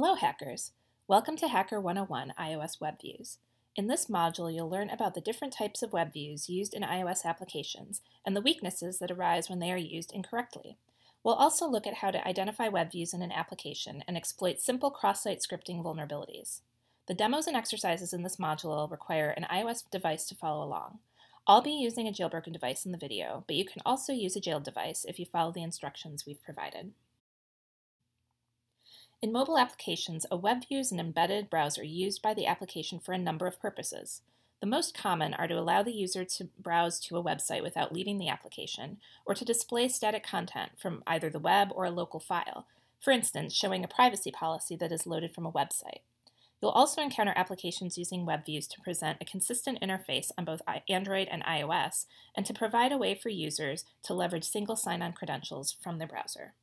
Hello hackers! Welcome to Hacker 101 iOS Web Views. In this module, you'll learn about the different types of web views used in iOS applications and the weaknesses that arise when they are used incorrectly. We'll also look at how to identify web views in an application and exploit simple cross-site scripting vulnerabilities. The demos and exercises in this module require an iOS device to follow along. I'll be using a jailbroken device in the video, but you can also use a jailed device if you follow the instructions we've provided. In mobile applications, a web view is an embedded browser used by the application for a number of purposes. The most common are to allow the user to browse to a website without leaving the application, or to display static content from either the web or a local file, for instance, showing a privacy policy that is loaded from a website. You'll also encounter applications using web views to present a consistent interface on both Android and iOS, and to provide a way for users to leverage single sign-on credentials from their browser.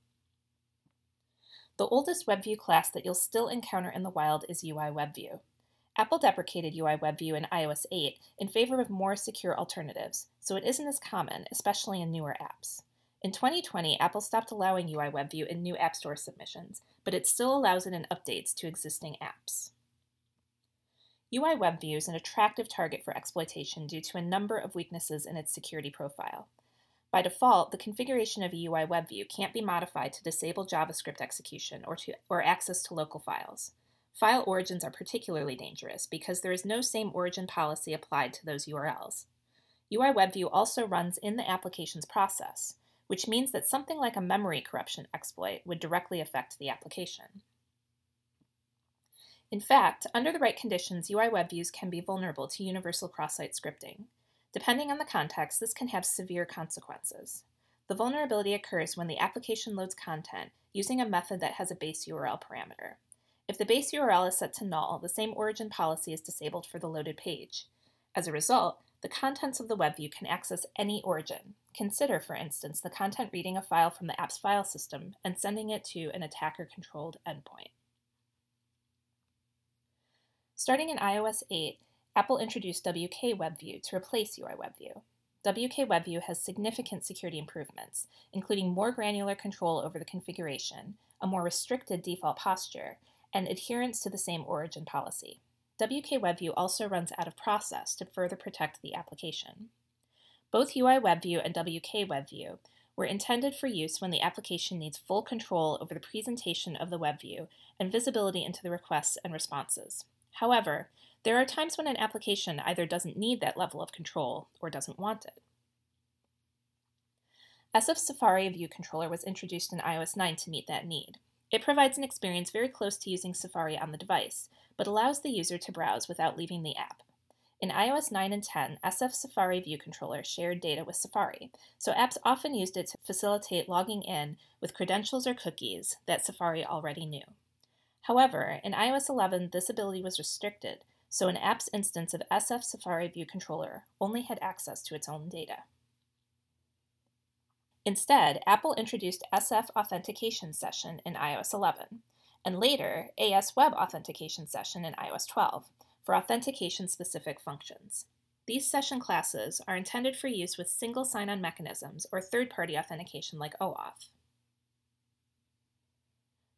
The oldest WebView class that you'll still encounter in the wild is UI WebView. Apple deprecated UI WebView in iOS 8 in favor of more secure alternatives, so it isn't as common, especially in newer apps. In 2020, Apple stopped allowing UI WebView in new App Store submissions, but it still allows it in updates to existing apps. UI WebView is an attractive target for exploitation due to a number of weaknesses in its security profile. By default, the configuration of a UI web view can't be modified to disable JavaScript execution or, to, or access to local files. File origins are particularly dangerous because there is no same origin policy applied to those URLs. UI WebView also runs in the application's process, which means that something like a memory corruption exploit would directly affect the application. In fact, under the right conditions, UI WebViews can be vulnerable to universal cross-site scripting. Depending on the context, this can have severe consequences. The vulnerability occurs when the application loads content using a method that has a base URL parameter. If the base URL is set to null, the same origin policy is disabled for the loaded page. As a result, the contents of the web view can access any origin. Consider, for instance, the content reading a file from the app's file system and sending it to an attacker-controlled endpoint. Starting in iOS 8, Apple introduced WK WebView to replace UI WebView. WK WebView has significant security improvements, including more granular control over the configuration, a more restricted default posture, and adherence to the same origin policy. WK WebView also runs out of process to further protect the application. Both UI WebView and WK WebView were intended for use when the application needs full control over the presentation of the WebView and visibility into the requests and responses. However, there are times when an application either doesn't need that level of control or doesn't want it. SF Safari View Controller was introduced in iOS 9 to meet that need. It provides an experience very close to using Safari on the device, but allows the user to browse without leaving the app. In iOS 9 and 10, SF Safari View Controller shared data with Safari, so apps often used it to facilitate logging in with credentials or cookies that Safari already knew. However, in iOS 11, this ability was restricted so an app's instance of SF Safari View Controller only had access to its own data. Instead, Apple introduced SF Authentication Session in iOS 11, and later AS Web Authentication Session in iOS 12 for authentication-specific functions. These session classes are intended for use with single sign-on mechanisms or third-party authentication like OAuth.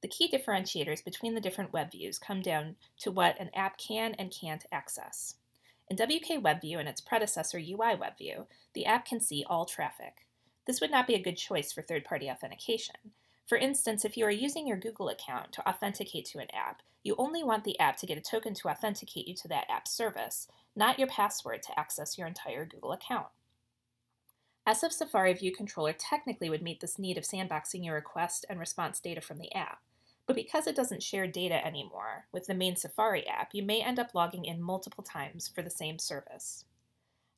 The key differentiators between the different web views come down to what an app can and can't access. In WK WebView and its predecessor UI WebView, the app can see all traffic. This would not be a good choice for third-party authentication. For instance, if you are using your Google account to authenticate to an app, you only want the app to get a token to authenticate you to that app's service, not your password to access your entire Google account. SF Safari View Controller technically would meet this need of sandboxing your request and response data from the app, but because it doesn't share data anymore with the main Safari app, you may end up logging in multiple times for the same service.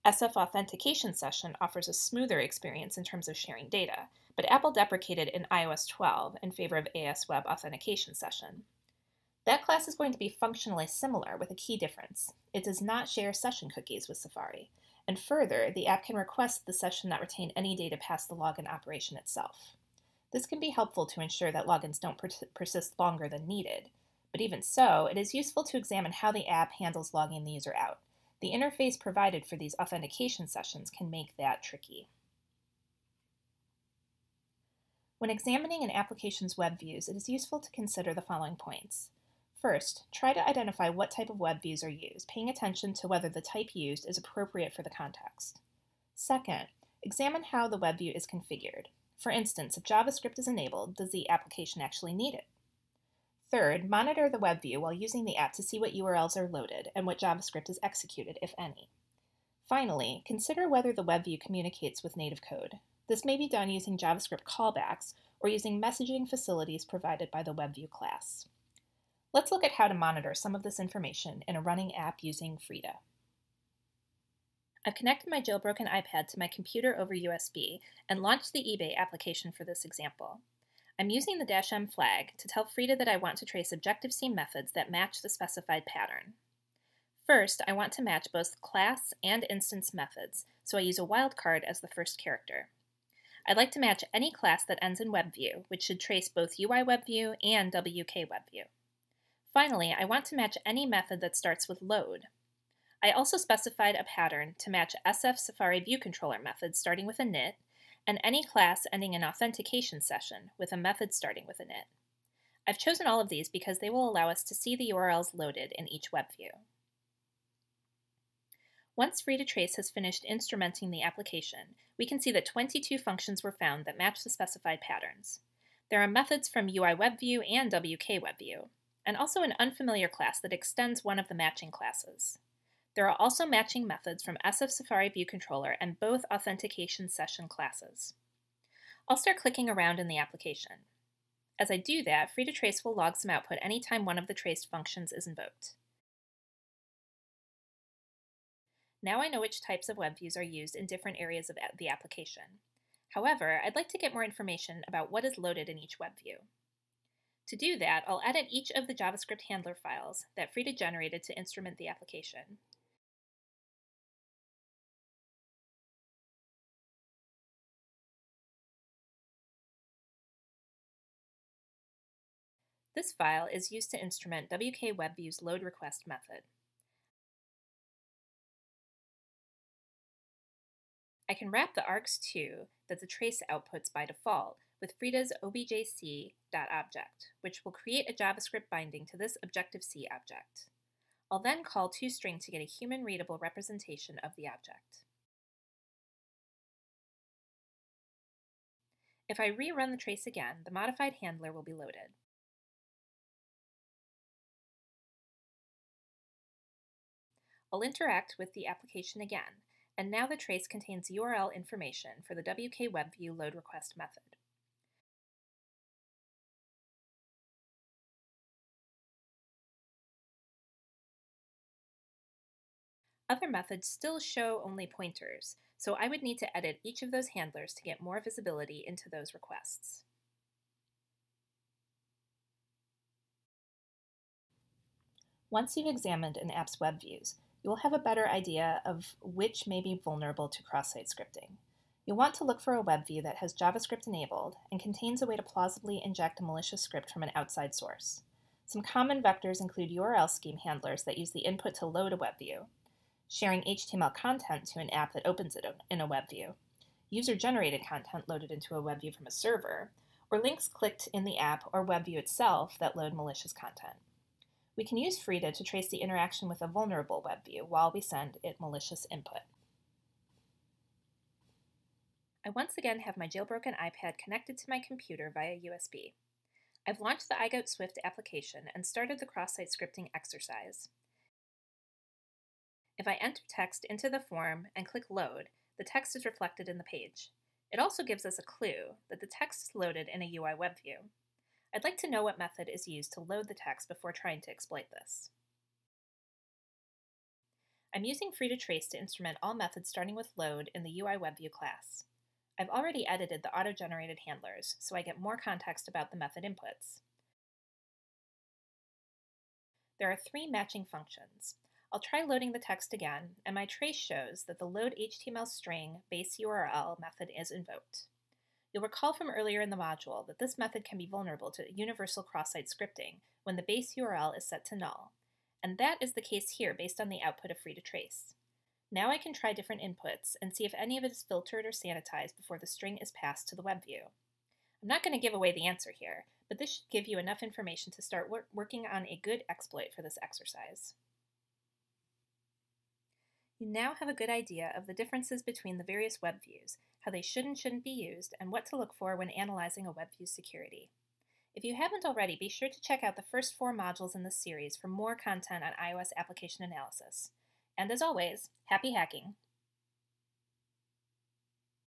SF Authentication Session offers a smoother experience in terms of sharing data, but Apple deprecated in iOS 12 in favor of AS Web Authentication Session. That class is going to be functionally similar with a key difference. It does not share session cookies with Safari, and further, the app can request the session not retain any data past the login operation itself. This can be helpful to ensure that logins don't per persist longer than needed. But even so, it is useful to examine how the app handles logging the user out. The interface provided for these authentication sessions can make that tricky. When examining an application's web views, it is useful to consider the following points. First, try to identify what type of web views are used, paying attention to whether the type used is appropriate for the context. Second, examine how the web view is configured. For instance, if JavaScript is enabled, does the application actually need it? Third, monitor the web view while using the app to see what URLs are loaded and what JavaScript is executed, if any. Finally, consider whether the web view communicates with native code. This may be done using JavaScript callbacks or using messaging facilities provided by the WebView class. Let's look at how to monitor some of this information in a running app using Frida. I've connected my jailbroken iPad to my computer over USB and launched the eBay application for this example. I'm using the dash M flag to tell Frida that I want to trace Objective-C methods that match the specified pattern. First, I want to match both class and instance methods, so I use a wildcard as the first character. I'd like to match any class that ends in WebView, which should trace both UI WebView and WK WebView. Finally, I want to match any method that starts with load. I also specified a pattern to match SF Safari View Controller methods starting with a init and any class ending in authentication session with a method starting with a init. I've chosen all of these because they will allow us to see the URLs loaded in each web view. Once frida-trace has finished instrumenting the application, we can see that 22 functions were found that match the specified patterns. There are methods from UI WebView and WK WebView, and also an unfamiliar class that extends one of the matching classes. There are also matching methods from SF Safari View Controller and both authentication session classes. I'll start clicking around in the application. As I do that, frida-trace will log some output anytime one of the traced functions is invoked. Now I know which types of web views are used in different areas of the application. However, I'd like to get more information about what is loaded in each web view. To do that, I'll edit each of the JavaScript handler files that Frida generated to instrument the application. This file is used to instrument WK WebView's load request method. I can wrap the args2 that the trace outputs by default with Frida's objc.object, which will create a JavaScript binding to this Objective-C object. I'll then call toString to get a human-readable representation of the object. If I rerun the trace again, the modified handler will be loaded. I'll interact with the application again, and now the trace contains URL information for the WK WebView load request method. Other methods still show only pointers, so I would need to edit each of those handlers to get more visibility into those requests. Once you've examined an app's web views, you will have a better idea of which may be vulnerable to cross-site scripting. You'll want to look for a web view that has JavaScript enabled and contains a way to plausibly inject a malicious script from an outside source. Some common vectors include URL scheme handlers that use the input to load a web view, sharing HTML content to an app that opens it in a web view, user-generated content loaded into a web view from a server, or links clicked in the app or web view itself that load malicious content. We can use Frida to trace the interaction with a vulnerable web view while we send it malicious input. I once again have my jailbroken iPad connected to my computer via USB. I've launched the iGoat Swift application and started the cross-site scripting exercise. If I enter text into the form and click Load, the text is reflected in the page. It also gives us a clue that the text is loaded in a UI web view. I'd like to know what method is used to load the text before trying to exploit this. I'm using frida-trace to instrument all methods starting with load in the UI WebView class. I've already edited the auto-generated handlers, so I get more context about the method inputs. There are three matching functions. I'll try loading the text again, and my trace shows that the load HTML string base URL method is invoked. You'll recall from earlier in the module that this method can be vulnerable to universal cross-site scripting when the base URL is set to null, and that is the case here based on the output of frida-trace. Now I can try different inputs and see if any of it is filtered or sanitized before the string is passed to the web view. I'm not going to give away the answer here, but this should give you enough information to start wor working on a good exploit for this exercise. You now have a good idea of the differences between the various web views, how they should and shouldn't be used, and what to look for when analyzing a web view's security. If you haven't already, be sure to check out the first four modules in this series for more content on iOS application analysis. And as always, happy hacking!